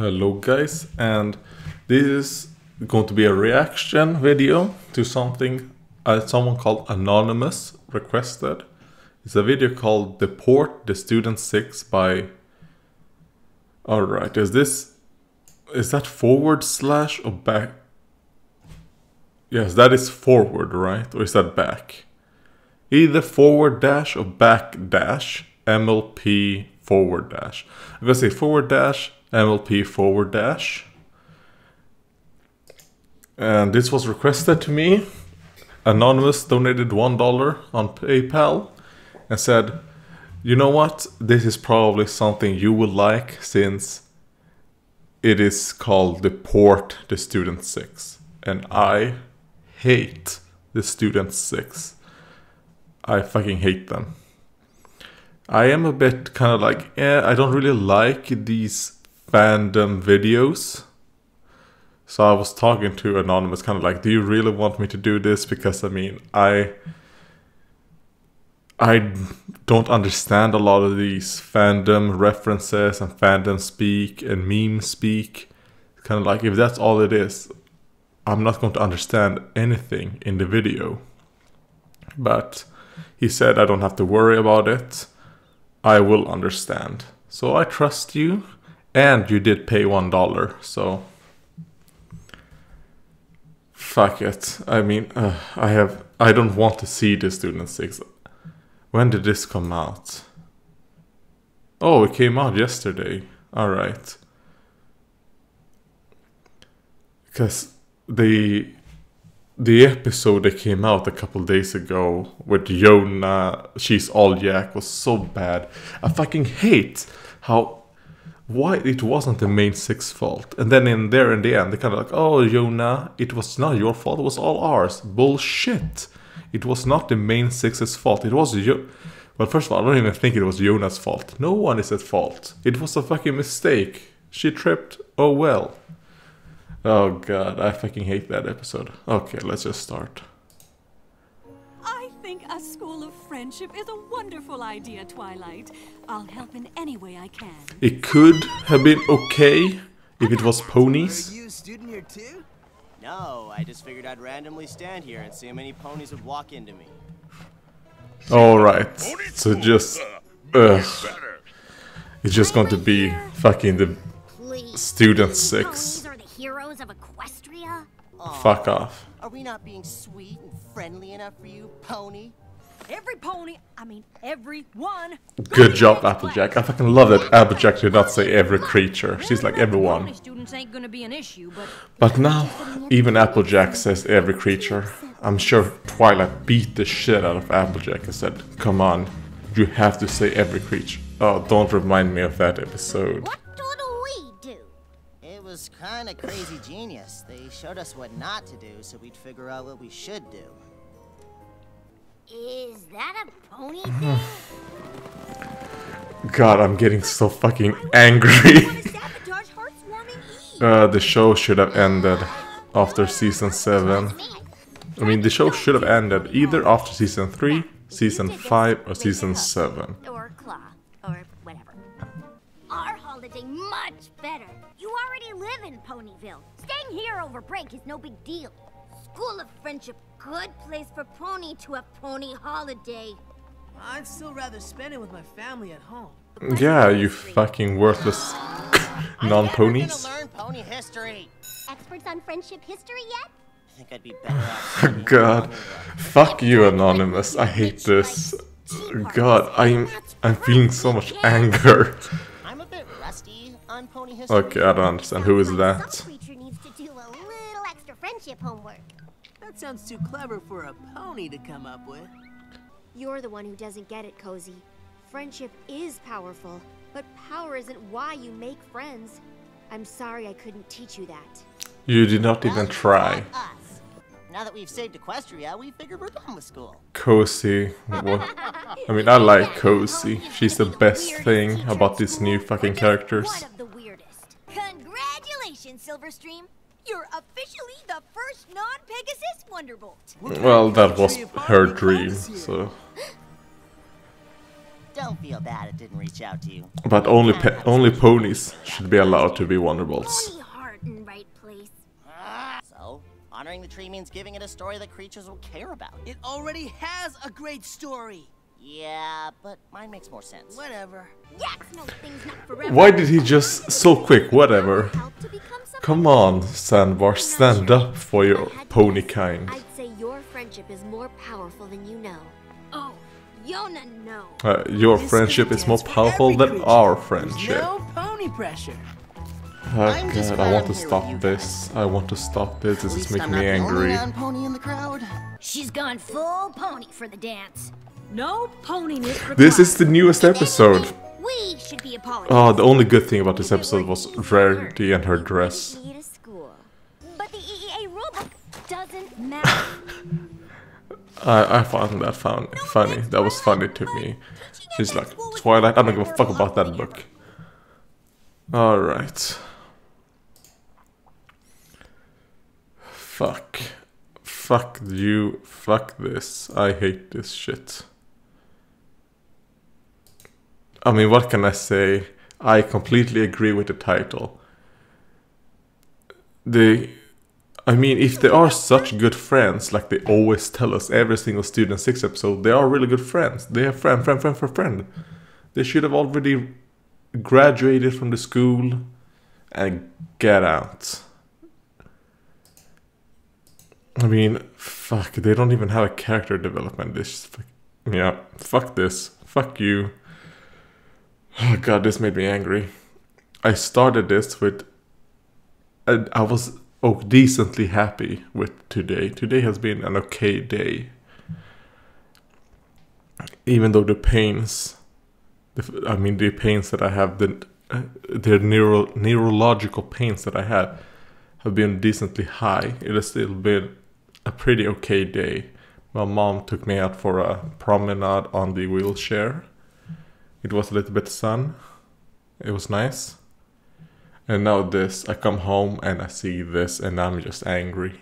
Hello guys, and this is going to be a reaction video to something uh, someone called Anonymous requested. It's a video called Deport the Student 6 by... Alright, is this... Is that forward slash or back? Yes, that is forward, right? Or is that back? Either forward dash or back dash. MLP forward dash. I'm gonna say forward dash, MLP forward dash. And this was requested to me. Anonymous donated $1 on PayPal and said, You know what? This is probably something you would like since it is called Deport the Student 6. And I hate the Student 6. I fucking hate them. I am a bit kind of like, eh, I don't really like these fandom videos. So I was talking to Anonymous, kind of like, do you really want me to do this? Because I mean, I I don't understand a lot of these fandom references and fandom speak and meme speak. Kind of like, if that's all it is, I'm not going to understand anything in the video. But he said I don't have to worry about it. I will understand. So I trust you. And you did pay one dollar, so fuck it. I mean, uh, I have. I don't want to see the Student Six. When did this come out? Oh, it came out yesterday. All right. Because the the episode that came out a couple days ago with Yona, she's all Yak was so bad. I fucking hate how why it wasn't the main six fault. And then in there in the end, they kind of like, oh Yona, it was not your fault, it was all ours. Bullshit. It was not the main six's fault. It was Yo. Well, first of all, I don't even think it was Yona's fault. No one is at fault. It was a fucking mistake. She tripped. Oh well. Oh god, I fucking hate that episode. Okay, let's just start. Friendship is a wonderful idea, Twilight. I'll help in any way I can. It could have been okay if it was ponies. Are you a student here too? No, I just figured I'd randomly stand here and see how many ponies would walk into me. Alright, so just... Ugh. It's just going to be fucking the student These six. ponies are the heroes of Equestria? Fuck off. Are we not being sweet and friendly enough for you, pony? Every pony, I mean every one. Good job, Applejack. I fucking love that Applejack did not say every creature. She's like everyone. Pony students ain't gonna be an issue, but But now, even Applejack says every creature. I'm sure Twilight beat the shit out of Applejack and said, Come on, you have to say every creature. Oh, don't remind me of that episode. What do we do? It was kinda crazy genius. They showed us what not to do so we'd figure out what we should do. Is that a pony thing? God, I'm getting so fucking angry. sabotage Hearth's Warming Eve. uh, the show should have ended after season 7. I mean, the show should have ended either after season 3, season 5, or season 7. Or claw. Or whatever. Our holiday much better. You already live in Ponyville. Staying here over break is no big deal. School of Friendship, good place for pony to a pony holiday. I'd still rather spend it with my family at home. Yeah, you fucking worthless non-ponies. We're gonna learn pony history. Experts on friendship history yet? I think I'd be better off. God, fuck you, Anonymous. I hate this. God, I'm I'm feeling so much anger. I'm a bit rusty on pony history. Okay, I don't understand. Who is that? creature needs to do a little extra friendship homework. That sounds too clever for a pony to come up with. You're the one who doesn't get it, Cozy. Friendship is powerful, but power isn't why you make friends. I'm sorry I couldn't teach you that. You did not even try. Now that we've saved Equestria, we figured we're done with school. Cozy. What? I mean, I like Cozy. She's the best thing about these new fucking characters. The weirdest. Congratulations, Silverstream. You're officially the first non-Pegasus Wonderbolt. Well, that was her dream, so. Don't feel bad it didn't reach out to you. But only pe- only ponies should be allowed to be Wonderbolts. Pony heart in right place. So, honoring the tree means giving it a story that creatures will care about. It already has a great story. Yeah, but mine makes more sense. Whatever. Yaks know things not forever. Why did he just so quick? Whatever. Help to become someone Come on, Sandbar, stand up for your If I pony guess, kind. I'd say your friendship is more powerful than you know. Oh, Yona, no. Uh, your This friendship is more powerful than creature. our friendship. No pony pressure. Oh I'm god, I want to stop this. I want to stop this. This is making me not the only angry. non-pony in the crowd. She's gone full pony for the dance. No poniness. This is the newest episode. We should be apologizing. Oh, the only good thing about this episode was Rarity and her dress. wouldn't need a school. But the EEA rulebook doesn't matter. I, I found that fun, funny. That was funny to me. She's like, Twilight, I don't give a fuck about that book. Alright. Fuck. Fuck you. Fuck this. I hate this shit. I mean, what can I say? I completely agree with the title. They. I mean, if they are such good friends, like they always tell us every single Student 6 episode, they are really good friends. They are friend, friend, friend, friend, friend. They should have already graduated from the school and get out. I mean, fuck, they don't even have a character development. This, yeah, fuck this. Fuck you. Oh god, this made me angry. I started this with. And I was oh, decently happy with today. Today has been an okay day. Even though the pains, I mean, the pains that I have, the, uh, the neuro, neurological pains that I had, have been decently high. It has still been a pretty okay day. My mom took me out for a promenade on the wheelchair. It was a little bit sun. It was nice. And now this, I come home and I see this and I'm just angry.